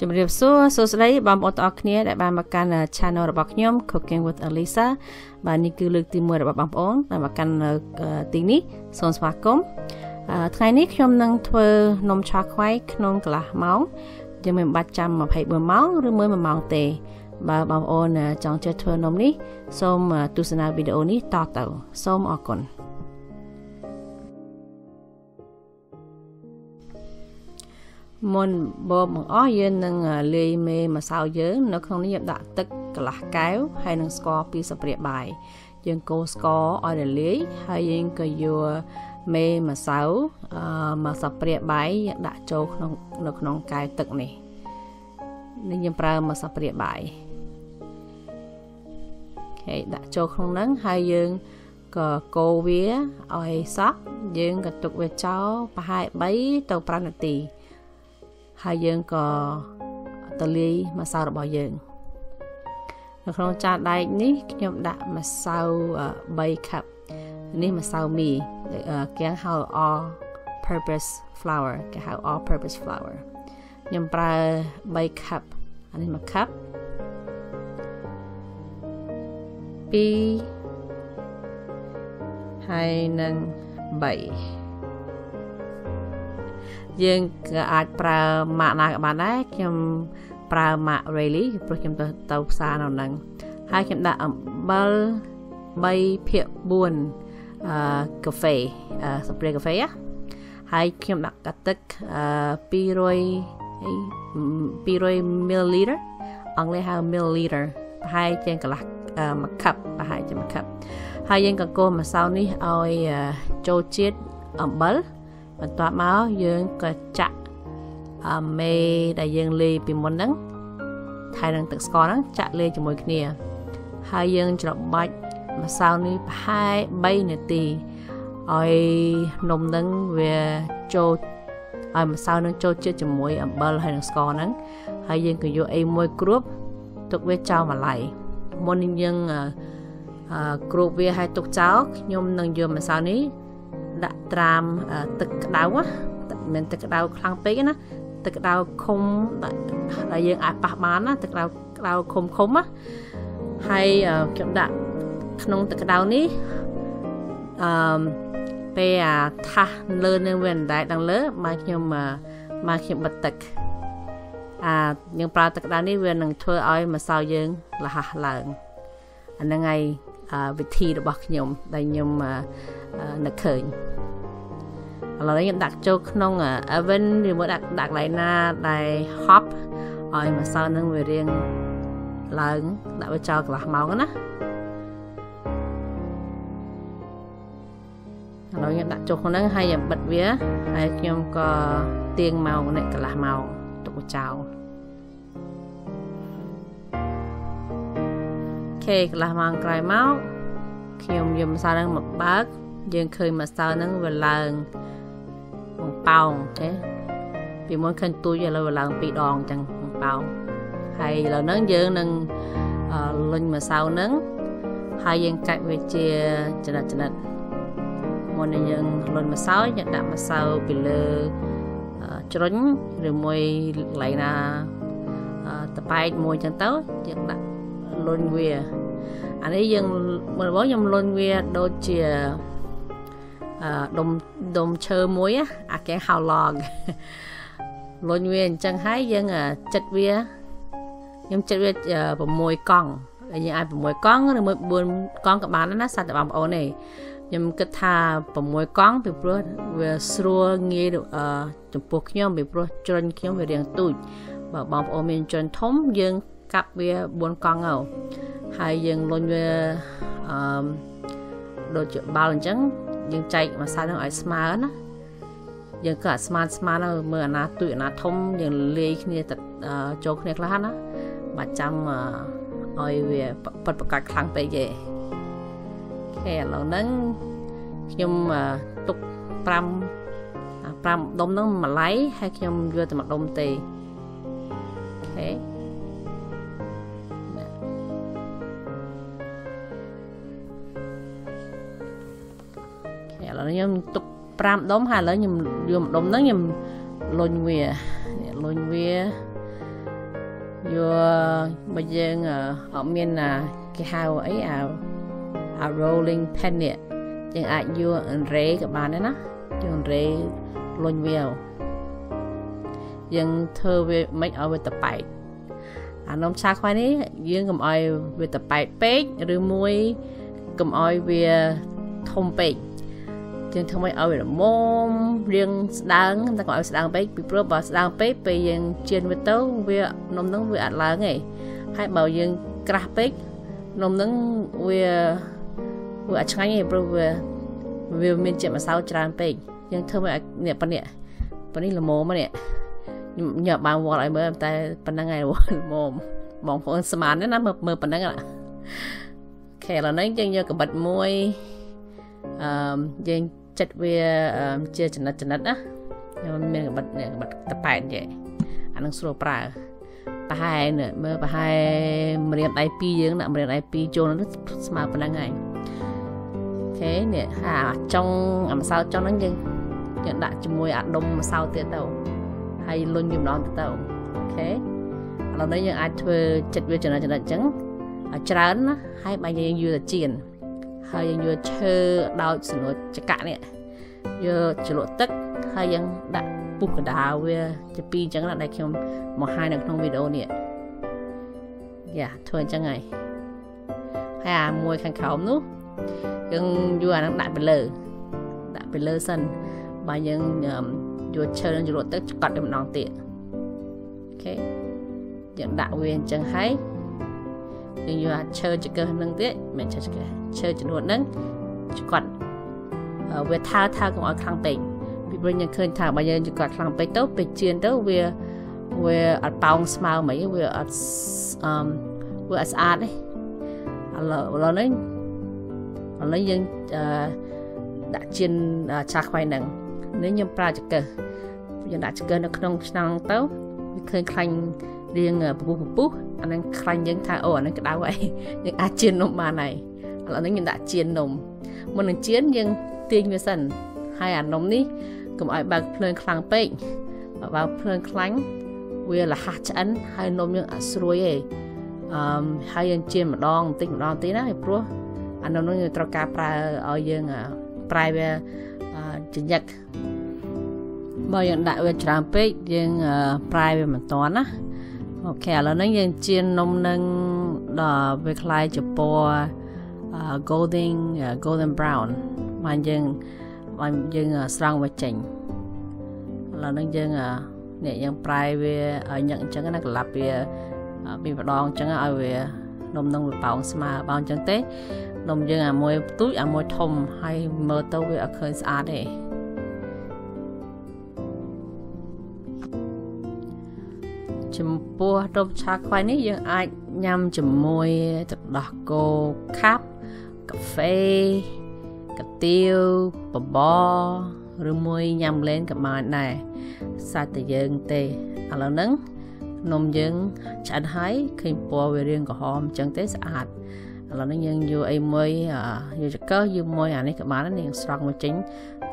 ជំរាបសួរសួស្តីបងប្អូនទាំងអស់គ្នាដែលបានមកកាន់ Channel របស់ខ្ញុំ Cooking with Elisa បាទនេះគឺលើកទី1របស់បងប្អូនដែលមកកាន់ទីនេះសូមស្វាគមន៍ថ្ងៃនេះខ្ញុំនឹងធ្វើនំឆាខ្វៃក្នុងកន្លះម៉ោងយើងមិនបាច់ចាំ24ម៉ោងឬមួយ1ម៉ោងទេ បើបងប្អូនចង់ចេះធ្វើនំនេះសូមទស្សនាវីដេអូនេះតទៅសូមអរគុណ មុនបបបង្អស់យើងនឹងលាយមេម្សៅយើងនៅក្នុងនេះយើងដាក់ទឹកកន្លះកែវហើយនឹងស្ករ2ស្ព្រាបាយយើងកូរស្ករឲ្យរលាយហើយយើងក៏យកមេម្សៅអឺមកស្ព្រាបាយដាក់ចូលក្នុងនៅក្នុងកែវទឹកនេះនេះយើងប្រើមកស្ព្រាបាយហើយដាក់ចូលក្នុងហ្នឹងហើយយើងក៏កូរវាឲ្យសក់យើងក៏ទុកវាចោលប្រហែល3ទៅ5នាទី ហើយយើងក៏ទៅលាយម្សៅរបស់យើងនៅក្នុងចានដែកនេះខ្ញុំដាក់ម្សៅ3 cup នេះម្សៅមីគេហៅ all purpose flour គេហៅ all purpose flour ខ្ញុំប្រើ3 cup អានេះ1 cup 2ហើយនឹង3 យើងក៏អាចប្រើម៉ាកណាក៏បានដែរខ្ញុំប្រើម៉ាក Rayleigh ព្រោះខ្ញុំទៅទៅផ្សារនៅហ្នឹងហើយខ្ញុំដាក់អំបិល3ភាគ4អឺកាហ្វេអឺស្ព្រេកាហ្វេហើយខ្ញុំដាក់កាទឹកអឺ200 200 ml អង់គ្លេសហៅ milliliter ប្រហែលជាកន្លះមួយកាប់ប្រហែលជាមួយកាប់ហើយយើងក៏កូរម្សៅនេះឲ្យចូលជាតិអំបិល បន្ទាប់មកយើងក៏ចាក់អាមេដែលយើងលាយពីមុនហ្នឹងថែនឹងទឹកស្ករហ្នឹងចាក់លាយជាមួយគ្នា ហើយយើងច្របាច់ម្សៅនេះប្រហែល3នាទីឲ្យនំហ្នឹងវាចូលឲ្យម្សៅនឹងចូលជាតិជាមួយអំបិលហើយនឹងស្ករហ្នឹងហើយយើងក៏យកអីមួយគ្របទុកវាចោលម្ល៉េះមុននឹងយើងគ្របវាឲ្យទុកចោលខ្ញុំនឹងយកម្សៅនេះ ដាក់ត្រាមទឹកក្តៅណាមិនទឹកក្តៅខ្លាំងពេកណាទឹកក្តៅខុំដែលយើងអាចប៉ះបានណាទឹកក្តៅក្តៅខុំខុំណាហើយខ្ញុំដាក់ក្នុងទឹកក្តៅនេះអឺពេលអាថាសលើនឹងវាអណ្ដែតដល់លើមកខ្ញុំមកខ្ញុំបិទទឹកអាយើងប្រើទឹកក្តៅនេះវានឹងធ្វើឲ្យម្សៅយើងលះឡើងអាហ្នឹងហើយ វិធីរបស់ខ្ញុំដែលខ្ញុំនឹកឃើញឥឡូវខ្ញុំដាក់ចូលក្នុង oven ឬមកដាក់ដាក់កន្លែងណាដែល hop ឲ្យម្សៅនឹងវារៀងឡើងដាក់វាចោលកន្លះម៉ោងណាឥឡូវខ្ញុំដាក់ចូលក្នុងហ្នឹងហើយខ្ញុំបិទវាហើយខ្ញុំក៏ទៀងម៉ោងនេះកន្លះម៉ោងទុកវាចោល ខេកន្លះម៉ោងក្រោយមកខ្ញុំយកម្សៅហ្នឹងមកបើក យើងឃើញម្សៅហ្នឹងវាឡើងបងប៉ោងទេពីមុនឃើញទូចឥឡូវវាឡើងពីរដងអញ្ចឹងបងប៉ោងហើយឥឡូវហ្នឹងយើងនឹងលុញម្សៅហ្នឹងហើយយើងកាច់វាជាចំណិតចំណិតមុននឹងយើងលុញម្សៅយើងដាក់ម្សៅពីលើជ្រុញឬមួយកន្លែងណាតប៉ែកមួយចឹងទៅយើងដាក់ លុញវាអានេះយើងមើលបងខ្ញុំលុញវាដូចជាអឺដុំដុំឈើមួយអាគេហៅ log លុញវាអញ្ចឹងហើយយើងចិត្តវាខ្ញុំចិត្តវា6កង់ហើយយើងអាច6កង់ឬមួយ4កង់ក៏បានដែរណាសាច់តែបងប្អូនទេខ្ញុំគិតថា6កង់ពីព្រោះវាស្រួលងាយចំពោះខ្ញុំពីព្រោះជ្រុញខ្ញុំវារាងទូចបើបងប្អូនមានជ្រុញធំយើង កាប់វា4កង់ទៅហើយយើងលុញវាអឺដូចជាបាល់អញ្ចឹងយើងចែកម្សៅហ្នឹងឲ្យស្មើណាយើងក៏ស្មានស្មានមើលអាណាទួយអាណាធំយើងលាយគ្នាទៅចូលគ្នាខ្លះណាបាច់ចាំឲ្យវាប៉ិតប្រកាច់ខ្លាំងពេកទេអូខេឥឡូវហ្នឹងខ្ញុំទុក5 5ដុំហ្នឹងម្លៃហើយខ្ញុំយកតែមួយដុំទេអូខេ ខ្ញុំទុក5ដុំហើយឥឡូវខ្ញុំយកម្ដុំហ្នឹងខ្ញុំលុញវាលុញវាយកបើយើងអត់មានគេហៅអីអា rolling pen នេះយើងអាចយករេក៏បានដែរណាយើងរេលុញវាយើងធ្វើវាមិនឲ្យវាតប៉ែកអានំឆាខ្វៃនេះយើងកុំឲ្យវាតប៉ែកពេកឬមួយកុំឲ្យវាធំពេក យើងធ្វើឲ្យឲ្យល្មមរៀងស្ដើងតែកុំឲ្យស្ដើងពេកពីព្រោះបើស្ដើងពេកពេលយើងជៀនវាទៅវានំនឹងវាអត់ឡើងទេហើយបើយើងក្រាស់ពេកនំនឹងវាវាអត់ឆ្ងាញ់ទេព្រោះវាវាមានជាតិម្សៅច្រើនពេកយើងធ្វើឲ្យនេះប៉ុណ្នេះប៉ុណ្នេះល្មមនេះខ្ញុំញ៉ាំបានវល់ឲ្យមើលតែប៉ុណ្្នឹងហើយល្មមបងប្អូនស្មានណាមើលមើលប៉ុណ្្នឹងអូខេឥឡូវនេះយើងយកកបិតមួយអឺយើង ចិត្តវាជាចំណិតចំណិតណាខ្ញុំមានកបិតកបិតតប៉ែតចេះអានឹងស្រួលប្រើប្រហែលមើលប្រហែលម្រាមដៃ2យើងដាក់ម្រាមដៃ2ចូលនោះស្មើប៉ុណ្្នឹងហើយខេនេះអាចុងអាម្សៅចុងហ្នឹងយើងយើងដាក់ជាមួយអាដុំម្សៅទៀតទៅហើយលុញវាម្ដងទៅអូខេឥឡូវនេះយើងអាចធ្វើចិត្តវាចំណិតចំណិតអញ្ចឹងច្រើនណាហើយបើយើងយូរទៅជៀន ហើយយើងយកឈើដោចសនុចចកៈនេះយកជ្រលក់ទឹកហើយយើងដាក់ពុះកដាវាជាពីរអញ្ចឹងណាដែលខ្ញុំមកហាយនៅក្នុងវីដេអូនេះយ៉ាធ្វើអញ្ចឹងហើយហើយអាមួយខាងក្រោមនោះយើងយកអាហ្នឹងដាក់ទៅលើដាក់ទៅលើសិនបើយើងយកឈើនឹងជ្រលក់ទឹកកត់ទៅម្ដងទៀតអូខេយើងដាក់វាអញ្ចឹងហើយ យើងយកអាឈើចង្កឹះនឹងទៀតមិនឈើចង្កឹះឈើចំនួនហ្នឹងឆ្កត់វាថើថើកុំឲ្យខ្លាំងពេកពីព្រោះយើងឃើញថាបើយើងឆ្កត់ខ្លាំងពេកទៅពេលជៀនទៅវាវាអត់ប៉ោងស្មើមិនវាអត់អឺវាអត់ស្អាតទេឥឡូវឥឡូវនេះឥឡូវយើងដាក់ជៀនឆាខ្វៃហ្នឹងនេះខ្ញុំប្រើចង្កឹះយើងដាក់ចង្កឹះនៅក្នុងឆ្នាំងទៅវាឃើញខ្លាញ់ រៀងពពុះពពុះអានឹងខ្លាញ់យើងថាអូអានឹងក្តៅហើយយើងអាចជៀននំបានហើយឥឡូវនេះខ្ញុំដាក់ជៀននំមុននឹងជៀនយើងទាញវាសិនហើយអានំនេះកុំឲ្យបើកភ្លើងខ្លាំងពេកបើបើកភ្លើងខ្លាញ់វាលះឆ្អិនហើយនំយើងអត់ស្រួយទេអឺហើយយើងជៀនម្ដងបន្តិចម្ដងទៀតណាព្រោះអានំនោះយើងត្រូវការប្រើឲ្យយើងប្រែវាចញ្ញឹកបើយើងដាក់វាច្រើនពេកយើងប្រែវាមិនតាន់ណា អូខេឥឡូវនេះយើងជៀននំនឹងដល់វាคล้ายជាពណ៌ golden golden brown បានយើងបានយើងស្រង់វាចេញឥឡូវនេះយើងនេះយើងប្រែវាឲ្យញឹកអញ្ចឹងណាក្លាប់វាពីម្ដងអញ្ចឹងឲ្យវានំនឹងវាប៉ោងស្មើបើអញ្ចឹងទេនំយើងអាមួយផ្ទូចអាមួយធំហើយមើលទៅវាអត់ឃើញស្អាតទេ ចំពោះរំឆាខ្វៃនេះយើងអាចញ៉ាំជាមួយទឹកដោះគោខាប់កាហ្វេកាទៀវបបរឬមួយញ៉ាំលេងក៏បានដែរសាច់តែយើងទេឥឡូវហ្នឹងនំយើងឆ្អិនហើយឃើញពណ៌វារាងក្រហមអញ្ចឹងទេស្អាតឥឡូវនេះយើងយកអីមួយយកចកយកមួយអានេះក៏បាននាងស្រង់មកចេញ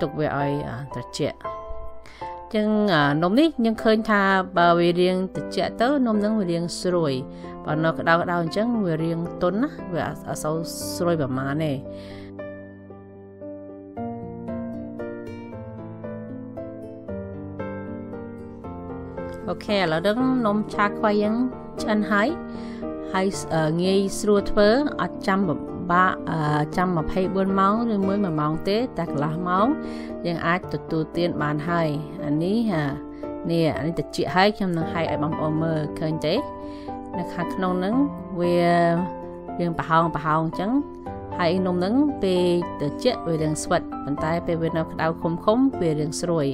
ទុកវាឲ្យត្រជាក់ ចឹងនំនេះយើងឃើញថាបើវារៀងត្រជាក់ទៅនំនឹងវារៀងស្រួយបើនៅក្តៅក្តៅអញ្ចឹងវារៀងទន់ណាវាអត់សូវស្រួយប្រហែលទេអូខេឥឡូវដឹងនំឆាខ្វៃយើងឆ្អិនហើយហើយងាយស្រួលធ្វើអត់ចាំពិ បាកចាំ24ម៉ោងឬមួយ1ម៉ោងទេ តែកន្លះម៉ោងយើងអាចទទួលទានបានហើយអានេះនេះអានេះតិចហើយខ្ញុំនឹងហាយឲ្យបងប្អូនមើលឃើញទេនៅខាងក្នុងហ្នឹងវារៀងប្រហោងប្រហោងអញ្ចឹងហើយនំហ្នឹងពេលត្រជាក់វារៀងស្វិតប៉ុន្តែពេលវានៅក្តៅខុំខុំវារៀងស្រួយ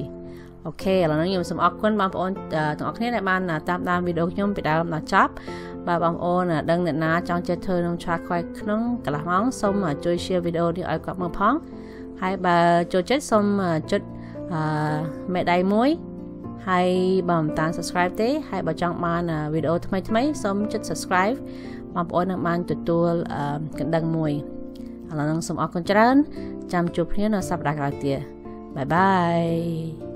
អូខេឥឡូវនេះខ្ញុំសូមអរគុណបងប្អូនទាំងអស់គ្នាដែលបានតាមដានវីដេអូខ្ញុំពីដើមដល់ចប់បាទបងប្អូនដឹងអ្នកណាចង់ចេះធ្វើនំឆាខ្វៃក្នុងកន្លះម៉ោងសូមជួយ share វីដេអូនេះឲ្យគាត់មើលផងហើយបើចូលចិត្តសូមចុចអឺមេដៃមួយហើយបើមិនតាម subscribe ទេ ហើយបើចង់បានវីដេអូថ្មីថ្មីសូមចុច subscribe បងប្អូននឹងបានទទួលកណ្ដឹងមួយឥឡូវនឹងសូមអរគុណច្រើនចាំជួបគ្នានៅសប្តាហ៍ក្រោយទៀតបាយបាយ